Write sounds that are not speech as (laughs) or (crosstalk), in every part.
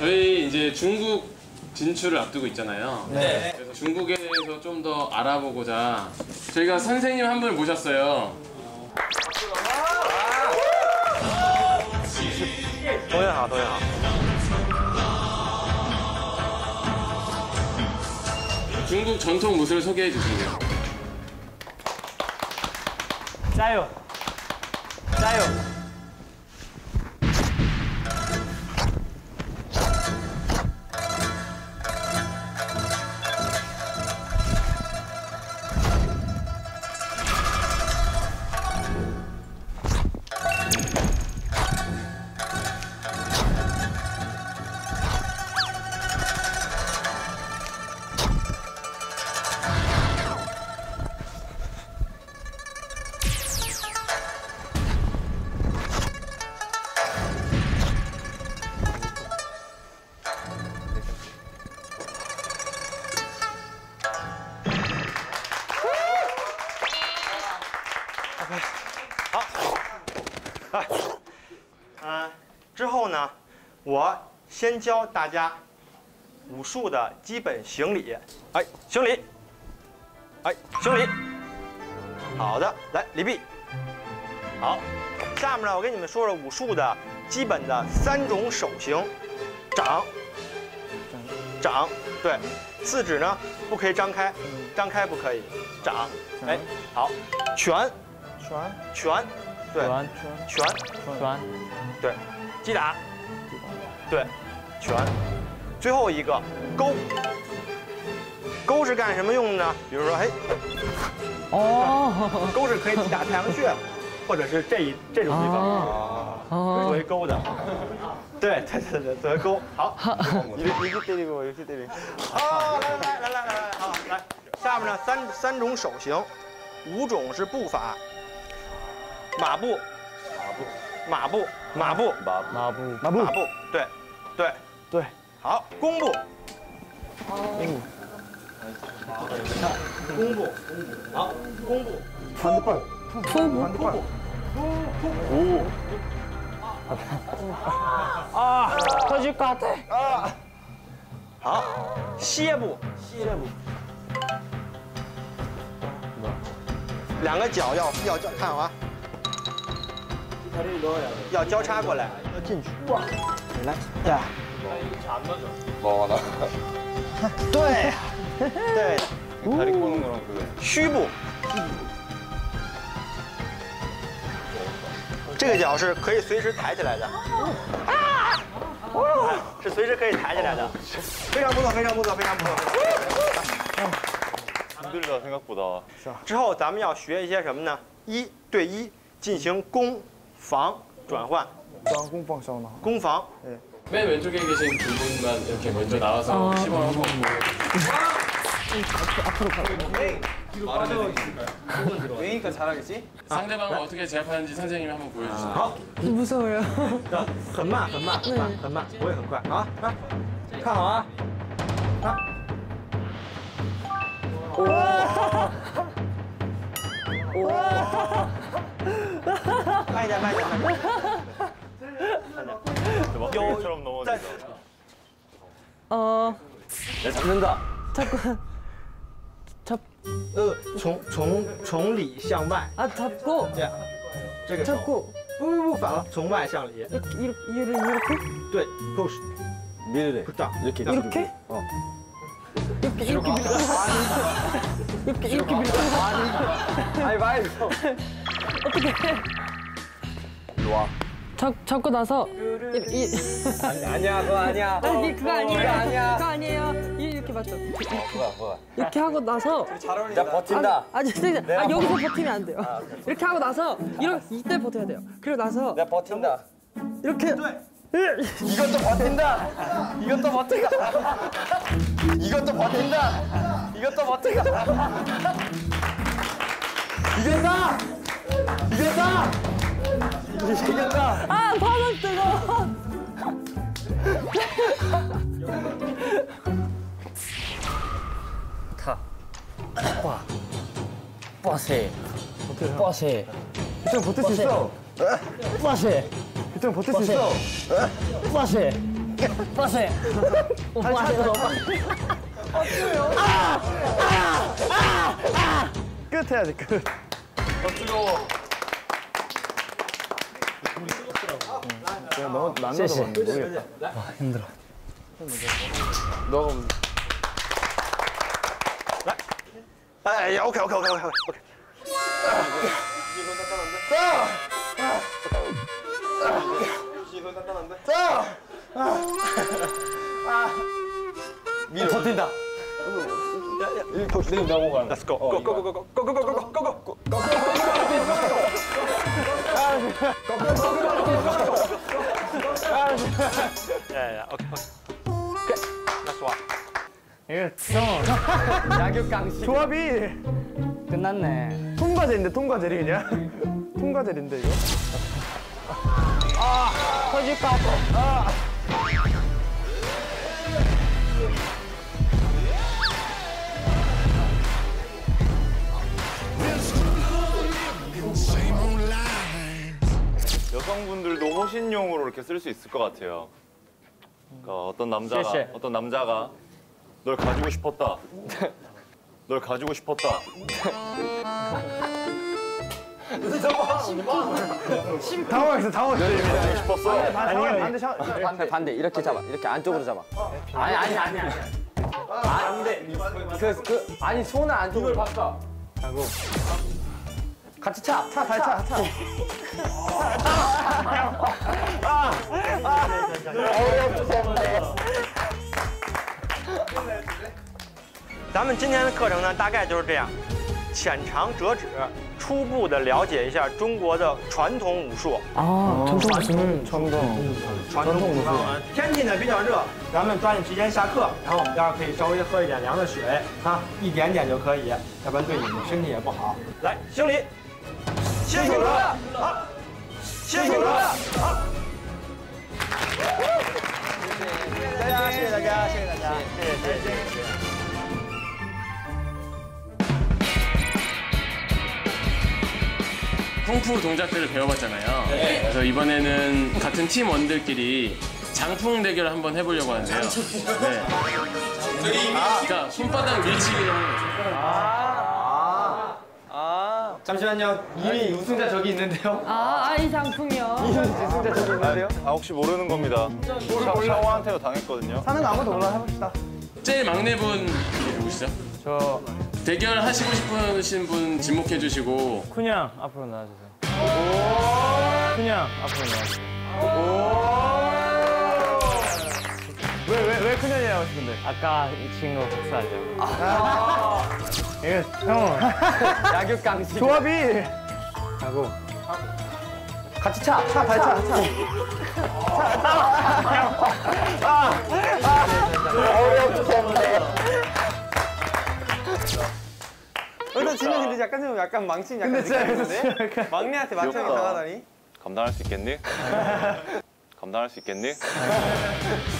저희 이제 중국 진출을 앞두고 있잖아요. 네. 그래서 중국에 대해서 좀 더 알아보고자 저희가 선생님 한 분 모셨어요. 도야 도야. 중국 전통 무술 소개해 주세요. 짜요. 짜요. 油！啊，之后呢，我先教大家武术的基本行礼。哎，行礼。哎，行礼。好的，来礼毕。好，下面呢，我跟你们说说武术的基本的三种手型：掌，掌，对，四指呢不可以张开，张开不可以，掌，哎，好，拳，拳对。拳拳拳对击打对拳最后一个勾勾是干什么用的呢？比如说哎哦勾是可以击打太阳穴或者是这一这种地方哦作为勾的。对对对对作为勾好你别别别别别我游戏别别好来来来来来来好来。下面呢三三种手型五种是步法马步马步马步马步马步马步马步对。对。对。好弓步嗯你弓步弓步好弓步凸步凸步凸步弓步弓步凸步啊。啊。快去挂对啊。好。歇步歇步两个脚要要看好啊。要交叉过来，要进出啊！你来呀！完了，对，(laughs) (laughs) 对，虚步，这个脚是可以随时抬起来的，是随时可以抬起来的，非常不错，非常不错，非常不错。你对着我应该鼓掌啊！是啊。之后咱们要学一些什么呢？一对一进行攻。 방, 전환. 전 공방 전화. 공방. 예. 맨 왼쪽에 계신 두 분만 이렇게 먼저 나와서 아, 시범 한번 네. 보고. 앞으로 가요. 네. 왜이니까 잘하겠지? 상대방을 어떻게 제압하는지 선생님이 한번 보여주세요. 어? 무서워요. 엄마, 네. 엄마, 엄마, 뭐야, 엄마? 아, 아, 가, 아, 아. 와. 어? (laughs) 啊，来。慢一点，慢一点，慢一点。有 처럼 넘어져. 在 어, 잡는다 자꾸 잡, 呃，从从从里向外， 아 잡고 这样，这个手 잡고 不不不，反了，从外向里， 이렇게 이렇게 이렇게 对，push， 밀래 不胀， 이렇게 이렇게 어. 이렇게 이렇게 밀고 이렇게 이렇게 밀고. 가위바위보 어떻게 좋아 잡 잡고 나서 이, 이. 아니, 아니야 그거 아니야. 아니 그거 아니에요. 그거 아니야. 그거 아니에요. 이- 이렇게 맞죠? 이렇게, 이렇게. 뭐야 뭐야. 이렇게 하고 나서 나 버틴다. 아니, 아니, 아니, 아, 여기서 버티면 안 돼요. 이렇게 하고 나서 이렇게 이때 버텨야 돼요. 그리고 나서 내가 버틴다. 이렇게. 이것도 버틴다. 이것도 버틴다. 이것도 버틴다 이것도 버틴다 이겼다! 이겼다! 이겼다! 아 바닥 뜨거. 타. 빠. 빠세. 빠세. 형 버틸 수 있어. 빠세. 형 버틸 수 있어. 빠세. 빠세. 빠세. 아! 아! 아! 아! 끝 해야지, 끝. 더 뜨거워. 우리 뜨겁더라고. 내가 너무 나눠서 모르겠다. 와, 힘들어. 너가 먼저. 아, 야, 오케이, 오케이, 오케이, 오케이, 오케이. 이건 간단한데? 자! 아! 아! 더 뛴다. Let's go, go, go, go, go, go, go, go, go, go, go, go, go. 야, 야, 오케이, 오케이. That's one. 이거 형. 야교 강식. 조합이 끝났네. 통과제인데 통과제리 그냥. 통과제리인데 이거. 터질 까? 여성분들도 호신용으로 이렇게 쓸 수 있을 것 같아요. 그러니까 어떤 남자가 쉐쉐. 어떤 남자가 널 가지고 싶었다. 널 가지고 싶었다. 당황했어, 당황했어. 싶었어. 반대, 반대, 샤. 반대 반대 이렇게 잡아. 이렇게 안쪽으로 잡아. 아니 아니 아니 아니. 안돼. 그, 그 아니 손을 안쪽으로 바꿔. 하고. 같이 차. 차, 차, 차, 차. 咱们今天的课程呢，大概就是这样，浅尝辄止，初步的了解一下中国的传统武术。 아 전통 무슨 전통. 传统武术。天气呢比较热，咱们抓紧时间下课，然后我们待会儿可以稍微喝一点凉的水啊，一点点就可以，要不然对你们身体也不好。来，行礼， 시행해 보라! 시행해 보라! 쿵푸 동작들을 배워봤잖아요. 네. 그래서 이번에는 같은 팀원들끼리 장풍 대결을 한번 해보려고 하는데요. 네. 저희 아, 그러니까 손바닥 밀치기를 하는 거죠. 아 잠시만요. 이미 우승자 저기 있는데요. 아, 아이 장풍이요. (laughs) 우승자 저기 있는데요. 아 혹시 모르는 겁니다. 샤- 샤워한테도 당했거든요. 사는 거 아무도 몰라 해봅시다. 제일 막내분 누구시죠? 저 대결 하시고 싶으신 분 지목해 주시고 그냥 앞으로 나와주세요. 그냥 앞으로 나와주세요. 왜왜왜 큰년이라고 하시던데? 아까 이 친구 복수하려고. 이 거 형. (laughs) 야교 강식. 조합이 하고. 같이 차. 차, 발 차, 차. 일단 지금 근데 약간 좀 약간 망친 약간 느낌인데 막내한테 맞춰서 귀엽다. 당하다니 감당할 수 있겠니? (laughs) 감당할 수 있겠니? (laughs)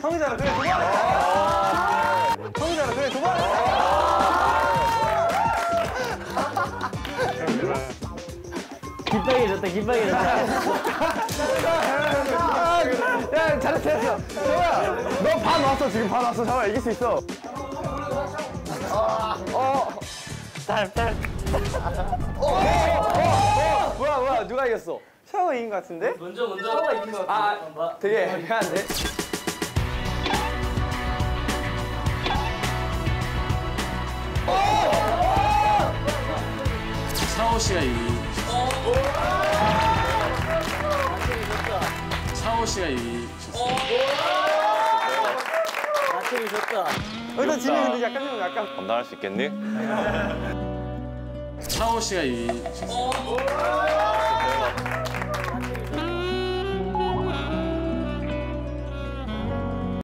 형이잖아 그래 도발해 형이잖아 그래 도발해 깃발이 졌다. 깃발이 졌다. 야 잘했어 잘했어. 정우야 너반 왔어 지금 반 왔어 정우야 이길 수 있어. 뭐야 뭐야 누가 이겼어 샤워 이긴 것 같은데? 먼저 먼저. 샤워가 이긴 것 같아. 아, 되게 애매한데? 차오 씨가 이기. 차오 씨가 이기셨어요. 나팀이 졌다. 일단 지금 근데 약간 좀 약간 감당할 수 있겠니? 차오 씨가 이기셨어요.